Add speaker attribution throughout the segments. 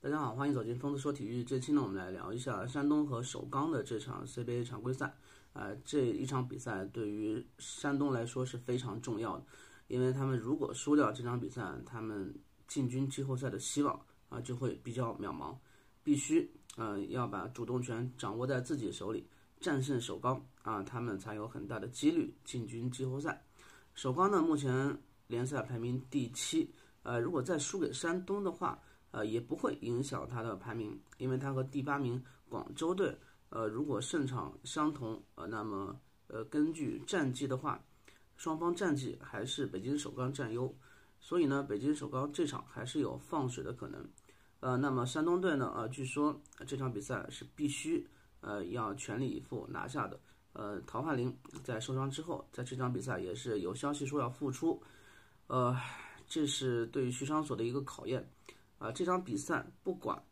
Speaker 1: 大家好，欢迎走进疯子说体育。这期呢，我们来聊一下山东和首钢的这场 CBA 常规赛。啊，这一场比赛对于山东来说是非常重要的，因为他们如果输掉这场比赛，他们进军季后赛的希望啊就会比较渺茫。必须呃要把主动权掌握在自己手里，战胜首钢啊，他们才有很大的几率进军季后赛。首钢呢，目前联赛排名第七，呃，如果再输给山东的话。呃，也不会影响他的排名，因为他和第八名广州队，呃，如果胜场相同，呃，那么呃，根据战绩的话，双方战绩还是北京首钢占优，所以呢，北京首钢这场还是有放水的可能。呃，那么山东队呢，呃，据说这场比赛是必须呃要全力以赴拿下的。呃，陶汉林在受伤之后，在这场比赛也是有消息说要复出，呃，这是对于徐昌所的一个考验。啊，这场比赛不管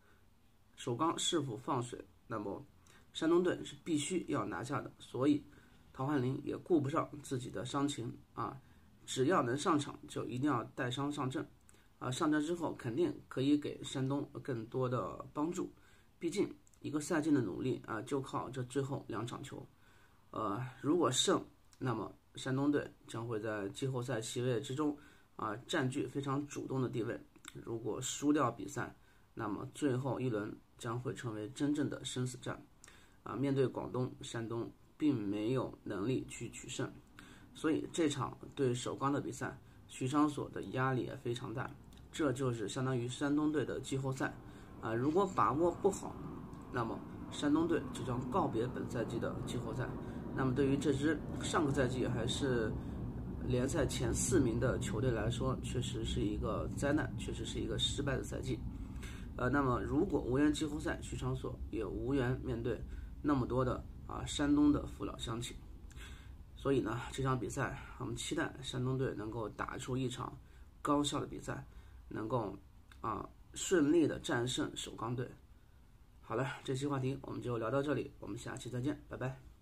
Speaker 1: 首钢是否放水，那么山东队是必须要拿下的。所以陶汉林也顾不上自己的伤情啊，只要能上场就一定要带伤上阵。啊，上阵之后肯定可以给山东更多的帮助。毕竟一个赛季的努力啊，就靠这最后两场球。呃，如果胜，那么山东队将会在季后赛席位之中啊占据非常主动的地位。如果输掉比赛，那么最后一轮将会成为真正的生死战。啊，面对广东、山东，并没有能力去取胜，所以这场对首钢的比赛，徐昌所的压力也非常大。这就是相当于山东队的季后赛。啊，如果把握不好，那么山东队就将告别本赛季的季后赛。那么对于这支上个赛季还是。联赛前四名的球队来说，确实是一个灾难，确实是一个失败的赛季。呃，那么如果无缘季后赛，徐昌所也无缘面对那么多的啊山东的父老乡亲。所以呢，这场比赛我们期待山东队能够打出一场高效的比赛，能够啊顺利的战胜首钢队。好了，这期话题我们就聊到这里，我们下期再见，拜拜。